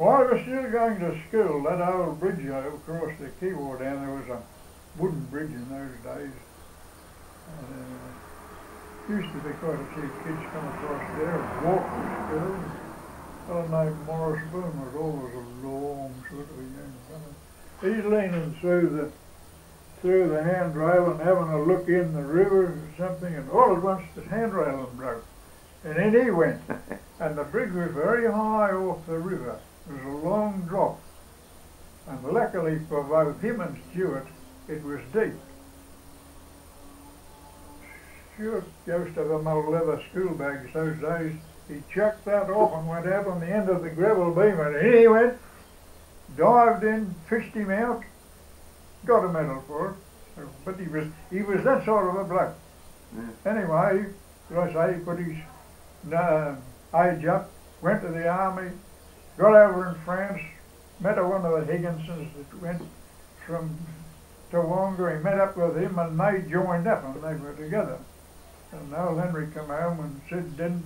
While I was still going to school, that old bridge over across the Kiewa down there was a wooden bridge in those days. And, uh, used to be quite a few kids come across there and walk to school. A fellow named Morris Boone was always a long sort of a young fellow. He's leaning through the through the handrail and having a look in the river or something, and all at once the handrail broke. And in he went. and the bridge was very high off the river. It was a long drop. And luckily for both him and Stuart, it was deep. Stuart used to have them old leather school bags those days. He chucked that off and went out on the end of the gravel beam and in he went, dived in, fished him out, got a medal for it. But he was he was that sort of a bloke. Yeah. Anyway, as I say, he put his uh, age up, went to the army, got over in France, met one of the Higginsons that went from Towonga. He met up with him and they joined up and they were together. And old Henry come home and said, didn't,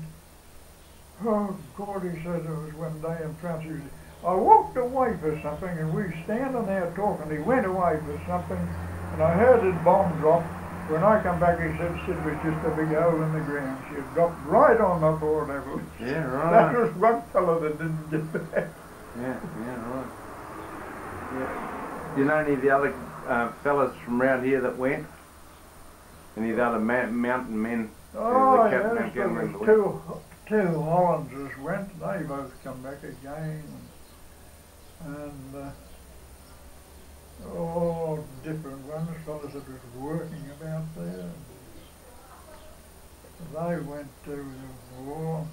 oh God, he said it was one day in France, he said, I walked away for something and we were standing there talking. He went away for something and I heard his bomb drop. When I come back, he said, Sid was just a big hole in the ground. She had dropped right on the floor level. Yeah, That was one fellow that didn't get back. Yeah, yeah, right. Yeah. You know any of the other uh, fellas from around here that went? Any of the other ma- mountain men? Oh, yes, there was two, two Hollanders went. They both come back again. And, and uh, oh, different that was working about there. They went to the war.